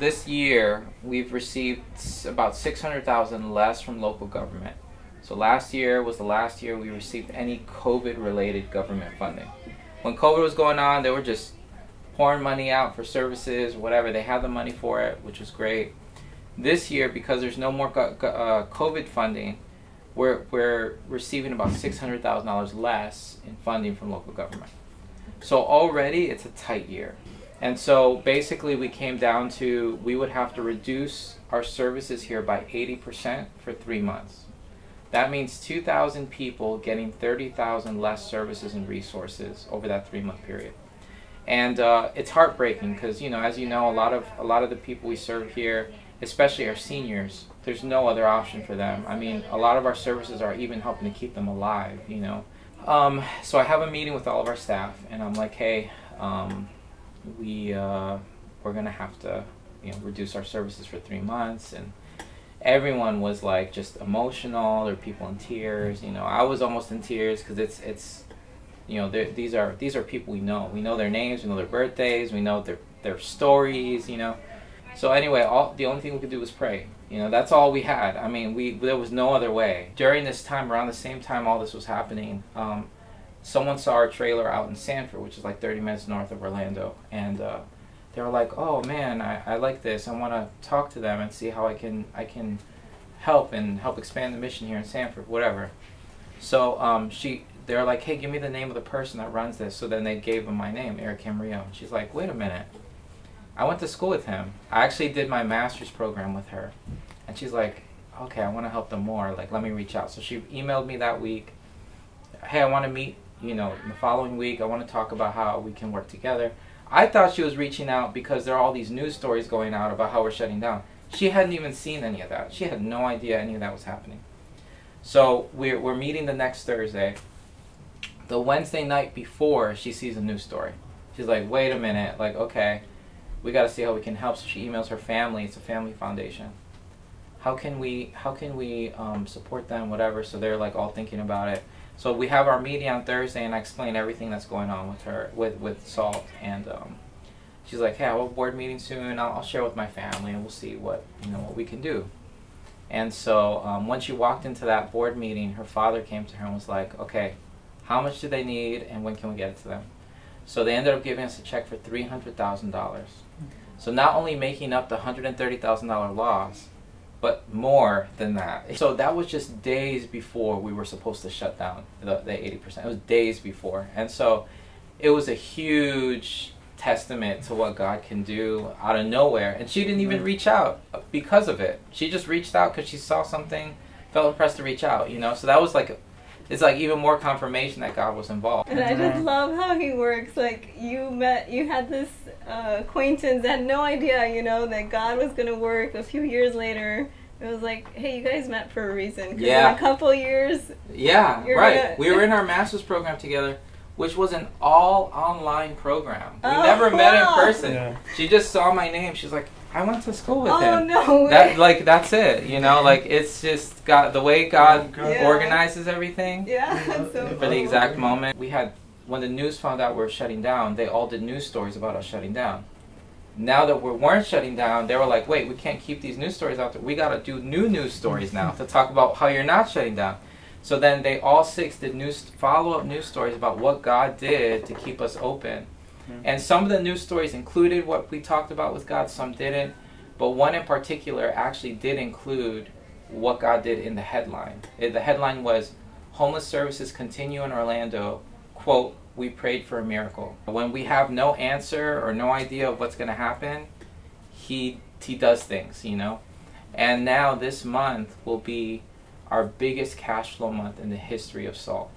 this year we've received about 600,000 less from local government. So last year was the last year we received any COVID related government funding. When COVID was going on, they were just pouring money out for services, whatever. They had the money for it, which was great. This year, because there's no more uh, COVID funding, we're, we're receiving about $600,000 less in funding from local government. So already it's a tight year. And so basically, we came down to we would have to reduce our services here by 80% for three months. That means 2,000 people getting 30,000 less services and resources over that three month period. And uh, it's heartbreaking because, you know, as you know, a lot of a lot of the people we serve here, especially our seniors, there's no other option for them. I mean, a lot of our services are even helping to keep them alive, you know. Um, so I have a meeting with all of our staff, and I'm like, hey, um, we uh, we're gonna have to you know reduce our services for three months and everyone was like just emotional were people in tears you know i was almost in tears because it's it's you know these are these are people we know. We know their names we know their birthdays we know their their stories you know. So anyway all the only thing we could do was pray you know that's all we had. I mean we there was no other way. During this time around the same time all this was happening um, someone saw our trailer out in Sanford, which is like 30 minutes north of Orlando, and uh, they were like, "Oh man, I, I like this. I want to talk to them and see how I can I can help and help expand the mission here in Sanford, whatever." So um, she they're like, "Hey, give me the name of the person that runs this." So then they gave him my name, Eric Camarillo. And she's like, "Wait a minute." I went to school with him. I actually did my master's program with her. And she's like, okay, I want to help them more. Like, let me reach out. So she emailed me that week. Hey, I want to meet, you know, the following week. I want to talk about how we can work together. I thought she was reaching out because there are all these news stories going out about how we're shutting down. She hadn't even seen any of that. She had no idea any of that was happening. So we're, we're meeting the next Thursday. The Wednesday night before, she sees a news story. She's like, wait a minute, like, okay, we got to see how we can help. So she emails her family. It's a family foundation. How can we, how can we um, support them, whatever? So they're like all thinking about it. So we have our meeting on Thursday, and I explain everything that's going on with her, with with Salt, and um, she's like, "Hey, I have a board meeting soon. I'll, I'll share with my family, and we'll see what you know what we can do." And so um, when she walked into that board meeting, her father came to her and was like, "Okay, how much do they need, and when can we get it to them?" So they ended up giving us a check for three hundred thousand dollars. So not only making up the hundred and thirty thousand dollar loss, but more than that. So that was just days before we were supposed to shut down the the eighty percent. It was days before, and so it was a huge testament to what God can do out of nowhere. And she didn't even reach out because of it. She just reached out because she saw something, felt impressed to reach out. You know, so that was like. It's like even more confirmation that God was involved. And I just love how he works. Like you met, you had this uh, acquaintance, had no idea, you know, that God was gonna work. A few years later, it was like, hey, you guys met for a reason. Yeah. In a couple years, Yeah, right. gonna- We were in our master's program together, which was an all online program. We Oh, never met in person. Yeah. She just saw my name. She's like, I went to school with them. oh him. no. That like that's it. You know, like it's just got the way God Yeah. organizes everything yeah, that's so for the exact moment. We had when the news found out we are shutting down, they all did news stories about us shutting down. Now that we weren't shutting down, they were like, "Wait, we can't keep these news stories out there. We got to do new news stories now to talk about how you're not shutting down." So then they all six did news follow-up news stories about what God did to keep us open. And some of the news stories included what we talked about with God, some didn't. But one in particular actually did include what God did in the headline. Eh, The headline was Homeless services continue in Orlando. Quote, we prayed for a miracle. When we have no answer or no idea of what's going to happen, he he does things, you know. And now this month will be our biggest cash flow month in the history of Salt.